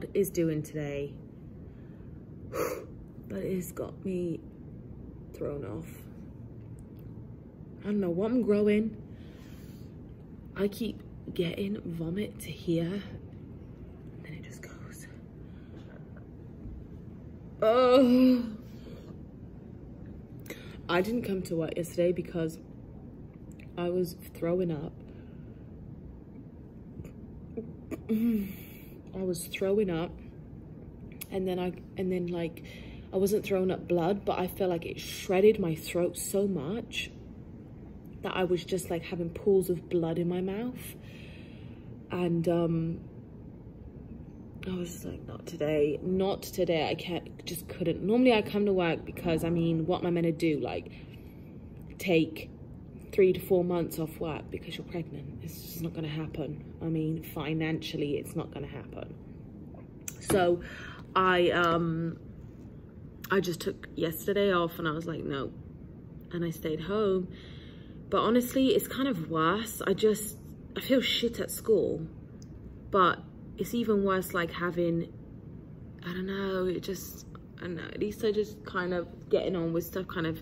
child is doing today. but it's got me thrown off. I don't know what I'm growing. I keep getting vomit to here. And Then it just goes. Oh. I didn't come to work yesterday because I was throwing up. I was throwing up and then I and then like I wasn't throwing up blood but I felt like it shredded my throat so much that I was just like having pools of blood in my mouth. And um I was like not today not today I can't just couldn't. Normally I come to work because I mean what am I meant to do like take three to four months off work because you're pregnant. It's just not going to happen. I mean financially it's not going to happen. So I um I just took yesterday off and I was like no. And I stayed home. But honestly it's kind of worse. I just I feel shit at school. But it's even worse like having I don't know it just I don't know at least I just kind of getting on with stuff kind of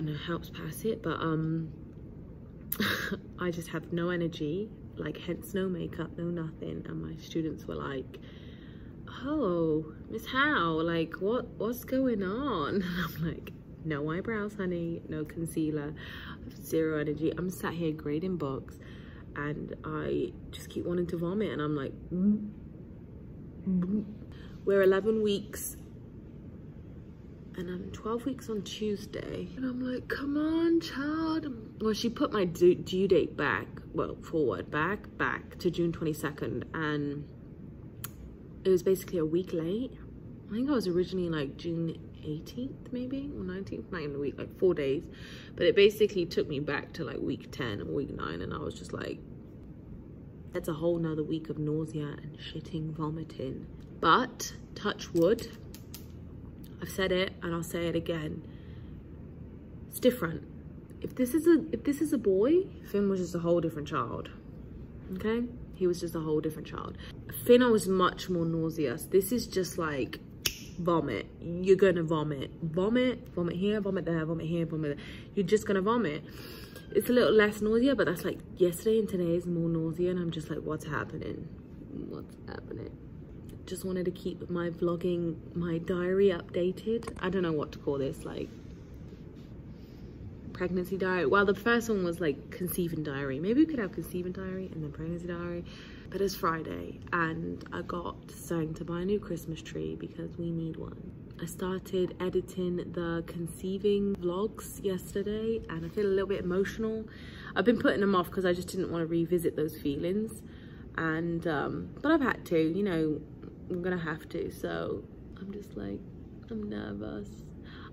know helps pass it but um I just have no energy like hence no makeup no nothing and my students were like oh miss how like what what's going on i'm like no eyebrows honey no concealer zero energy i'm sat here grading books and i just keep wanting to vomit and i'm like mm, mm. we're 11 weeks and I'm 12 weeks on Tuesday. And I'm like, come on, child. Well, she put my due, due date back, well, forward, back, back to June 22nd. And it was basically a week late. I think I was originally like June 18th maybe or 19th, not even a week, like four days. But it basically took me back to like week 10 and week nine and I was just like, that's a whole nother week of nausea and shitting, vomiting. But touch wood, I've said it and I'll say it again. It's different. If this is a if this is a boy, Finn was just a whole different child. Okay? He was just a whole different child. Finna was much more nauseous. This is just like vomit. You're gonna vomit. Vomit, vomit here, vomit there, vomit here, vomit there. You're just gonna vomit. It's a little less nausea, but that's like yesterday and today is more nausea and I'm just like, what's happening? What's happening? Just wanted to keep my vlogging, my diary updated. I don't know what to call this, like pregnancy diary. Well, the first one was like conceiving diary. Maybe we could have conceiving diary and then pregnancy diary. But it's Friday and I got starting to buy a new Christmas tree because we need one. I started editing the conceiving vlogs yesterday and I feel a little bit emotional. I've been putting them off because I just didn't want to revisit those feelings. And, um, but I've had to, you know, I'm gonna have to. So I'm just like, I'm nervous.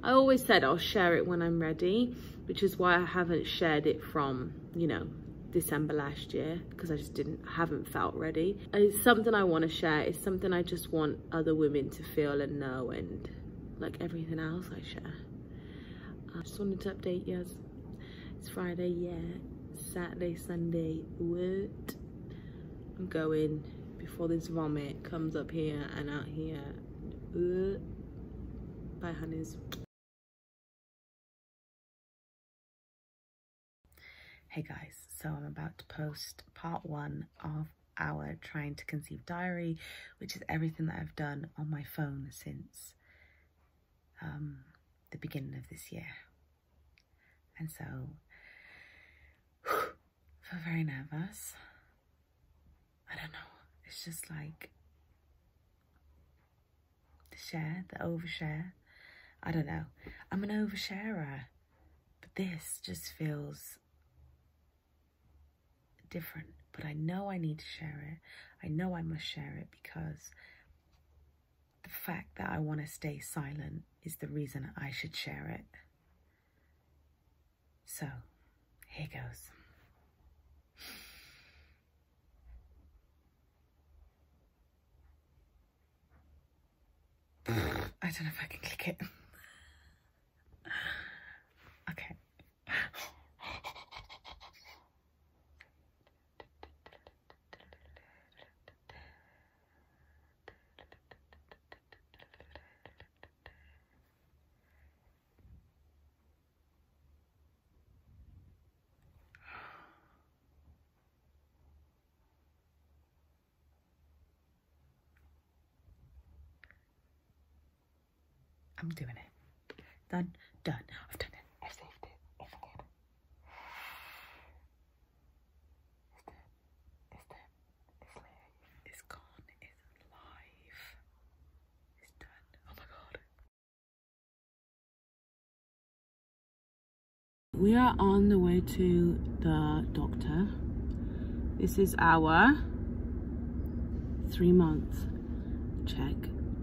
I always said I'll share it when I'm ready, which is why I haven't shared it from, you know, December last year because I just didn't, haven't felt ready. It's something I want to share. It's something I just want other women to feel and know and like everything else I share. I just wanted to update you. It's Friday, yeah. Saturday, Sunday, what? I'm going before this vomit comes up here and out here. Uh, bye, honeys. Hey guys, so I'm about to post part one of our trying to conceive diary, which is everything that I've done on my phone since um, the beginning of this year. And so, I feel very nervous. I don't know, it's just like the share, the overshare. I don't know. I'm an oversharer, but this just feels different, but I know I need to share it. I know I must share it because the fact that I want to stay silent is the reason I should share it. So, here goes. I don't know if I can click it. okay. I'm doing it. Done, done. I've done it. I've saved it. It's good. It's dead. It's dead. It's lit. It's gone. It's live. It's done. Oh my god. We are on the way to the doctor. This is our three month check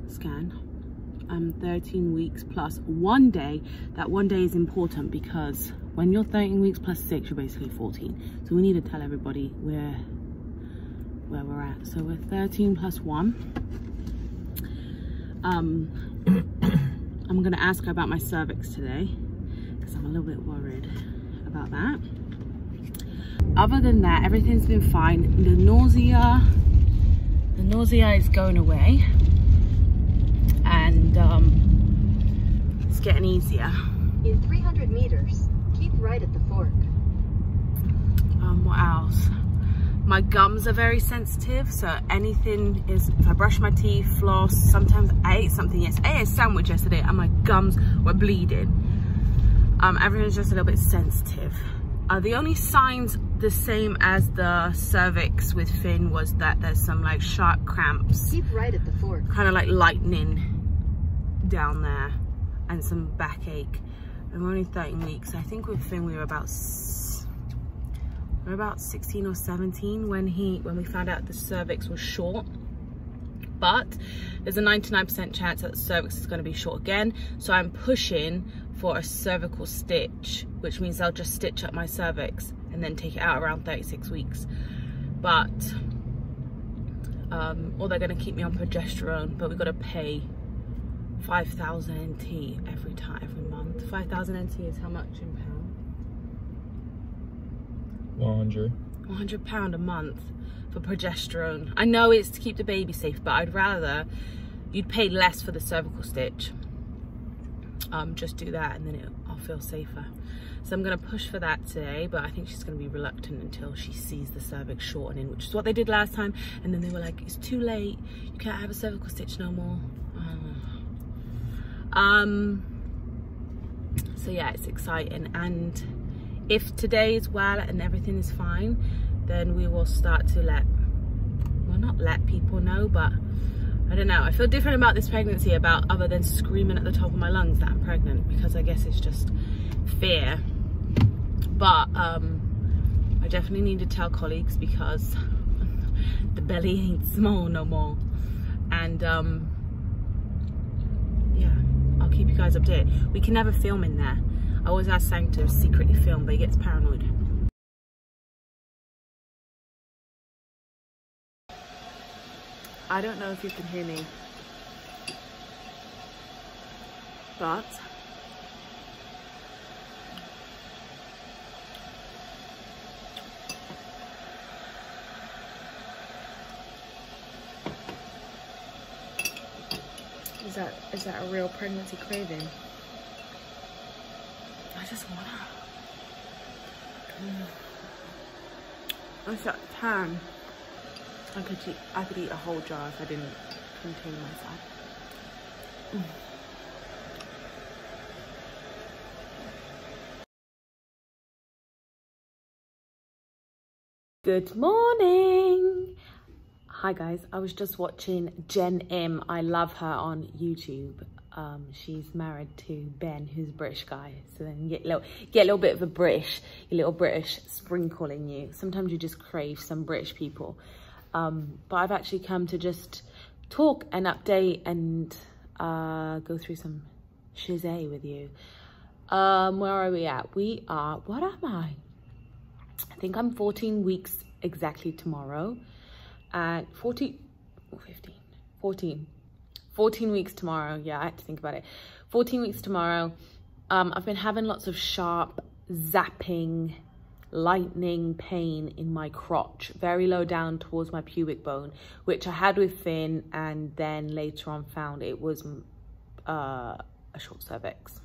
scan. I'm 13 weeks plus one day. That one day is important because when you're 13 weeks plus six, you're basically 14. So we need to tell everybody where where we're at. So we're 13 plus one. Um, I'm gonna ask her about my cervix today because I'm a little bit worried about that. Other than that, everything's been fine. The nausea, the nausea is going away um, it's getting easier. In 300 meters, keep right at the fork. Um, what else? My gums are very sensitive, so anything is, if I brush my teeth, floss, sometimes I ate something, yes, I ate a sandwich yesterday and my gums were bleeding. Um, everyone's just a little bit sensitive. Uh, the only signs the same as the cervix with Finn was that there's some like sharp cramps. Keep right at the fork. Kind of like lightning down there and some backache. And we're only 13 weeks. I think with Finn we were about we are about 16 or 17 when he when we found out the cervix was short but there's a 99% chance that the cervix is going to be short again so i'm pushing for a cervical stitch which means they'll just stitch up my cervix and then take it out around 36 weeks but um, or they're going to keep me on progesterone but we've got to pay 5,000 NT every time every month. 5,000 NT is how much in pound? 100 100 pound a month for progesterone. I know it's to keep the baby safe but I'd rather you'd pay less for the cervical stitch. Um, just do that and then it, I'll feel safer. So I'm going to push for that today but I think she's going to be reluctant until she sees the cervix shortening which is what they did last time. And then they were like it's too late. You can't have a cervical stitch no more um so yeah it's exciting. And if today is well and everything is fine then we will start to let well not let people know but I don't know. I feel different about this pregnancy about other than screaming at the top of my lungs that I'm pregnant because I guess it's just fear. But um I definitely need to tell colleagues because the belly ain't small no more. And um keep you guys updated. We can never film in there. I always ask Sang to secretly film but he gets paranoid. I don't know if you can hear me, but is that is that a real pregnancy craving? I just wanna. Mm. What's that tan? I could eat, I could eat a whole jar if I didn't contain myself. Mm. Good morning. Hi guys, I was just watching Jen M. I love her on YouTube. Um, she's married to Ben, who's a British guy. So then you get a little, get a little bit of a British, a little British sprinkle in you. Sometimes you just crave some British people. Um, but I've actually come to just talk and update and uh, go through some shizay with you. Um, where are we at? We are, what am I? I think I'm 14 weeks exactly tomorrow. At 14, 15, 14. 14 weeks tomorrow. Yeah, I had to think about it. 14 weeks tomorrow. Um, I've been having lots of sharp zapping, lightning pain in my crotch, very low down towards my pubic bone, which I had with Finn and then later on found it was uh, a short cervix,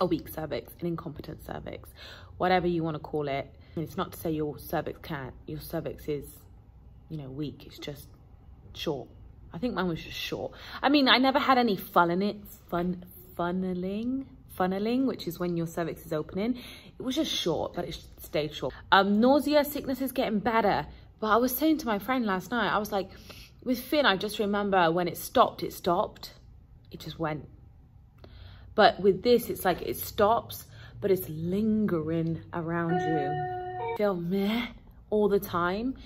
a weak cervix, an incompetent cervix, whatever you want to call it. And It's not to say your cervix can't, your cervix is, you know, weak. It's just short. I think mine was just short. I mean, I never had any funneling, fun, funneling, funneling, which is when your cervix is opening. It was just short, but it stayed short. Um, nausea, sickness is getting better. But I was saying to my friend last night, I was like, with Finn, I just remember when it stopped, it stopped. It just went. But with this, it's like it stops, but it's lingering around you. feel meh all the time.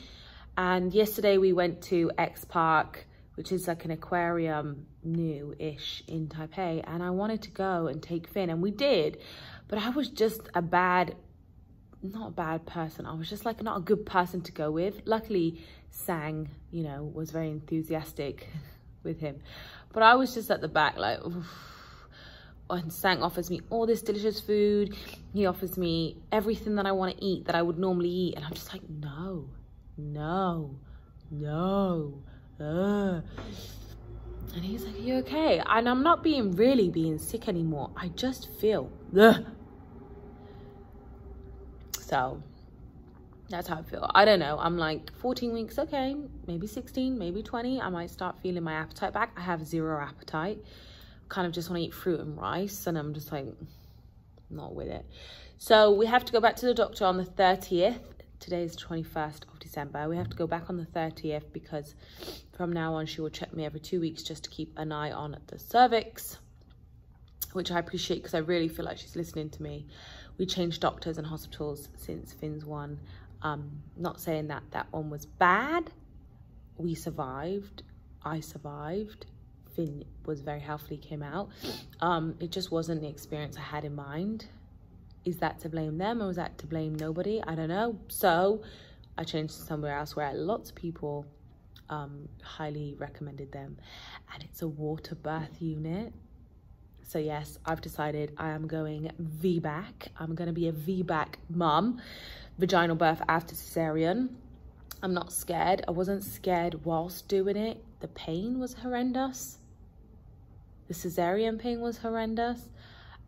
And yesterday we went to X Park, which is like an aquarium new-ish in Taipei. And I wanted to go and take Finn and we did, but I was just a bad, not a bad person. I was just like not a good person to go with. Luckily Sang, you know, was very enthusiastic with him. But I was just at the back like, Oof and Sang offers me all this delicious food. He offers me everything that I want to eat that I would normally eat. And I'm just like, no, no, no. Uh. And he's like, are you okay? And I'm not being really being sick anymore. I just feel, ugh. So that's how I feel. I don't know. I'm like 14 weeks, okay, maybe 16, maybe 20. I might start feeling my appetite back. I have zero appetite kind of just want to eat fruit and rice and I'm just like not with it. So we have to go back to the doctor on the 30th. Today is 21st of December. We have to go back on the 30th because from now on she will check me every two weeks just to keep an eye on the cervix, which I appreciate because I really feel like she's listening to me. We changed doctors and hospitals since Finn's one. Um, not saying that that one was bad. We survived. I survived Finn was very healthy, came out. Um, it just wasn't the experience I had in mind. Is that to blame them or was that to blame nobody? I don't know. So I changed to somewhere else where lots of people um, highly recommended them. And it's a water birth unit. So yes, I've decided I am going VBAC. I'm going to be a VBAC mum, vaginal birth after cesarean. I'm not scared. I wasn't scared whilst doing it. The pain was horrendous. The cesarean pain was horrendous.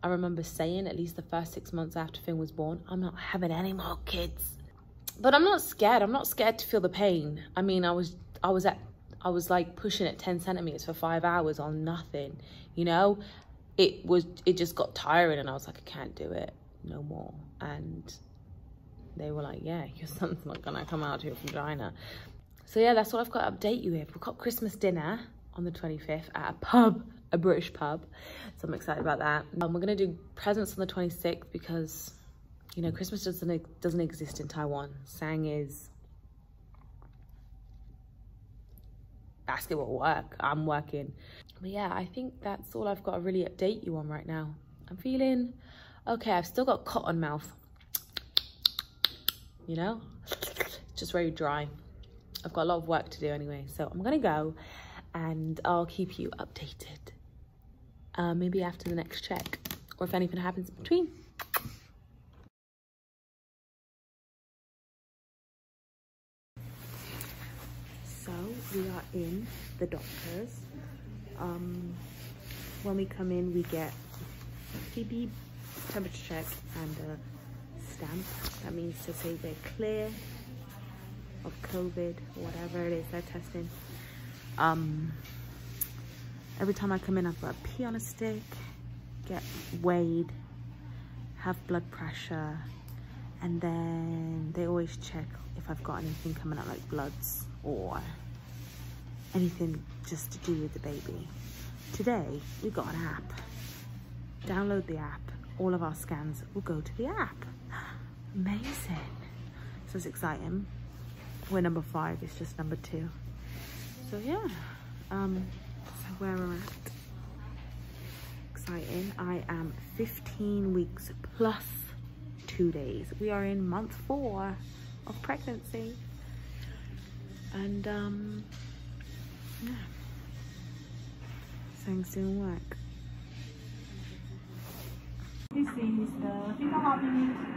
I remember saying at least the first six months after Finn was born, I'm not having any more kids. But I'm not scared. I'm not scared to feel the pain. I mean, I was, I was at, I was like pushing at 10 centimeters for five hours on nothing, you know? It was, it just got tiring and I was like, I can't do it no more. And they were like, yeah, your son's not gonna come out of your vagina. So yeah, that's what I've got to update you with. We've got Christmas dinner on the 25th at a pub a British pub. So I'm excited about that. Um, we're gonna do presents on the 26th because, you know, Christmas doesn't, doesn't exist in Taiwan. Sang is basketball work. I'm working. But yeah, I think that's all I've got to really update you on right now. I'm feeling okay. I've still got cotton mouth. You know, just very dry. I've got a lot of work to do anyway. So I'm gonna go and I'll keep you updated uh, maybe after the next check or if anything happens in between. So we are in the doctor's. Um, when we come in, we get TB temperature check and a stamp. That means to say they're clear of COVID, whatever it is they're testing. Um, Every time I come in, I've got to pee on a stick, get weighed, have blood pressure, and then they always check if I've got anything coming up like bloods or anything just to do with the baby. Today, we got an app. Download the app. All of our scans will go to the app. Amazing. So it's exciting. We're number five, it's just number two. So yeah, um, where we're at. Exciting. I am 15 weeks plus two days. We are in month four of pregnancy. And um, yeah, things didn't work. This is the finger heartbeat.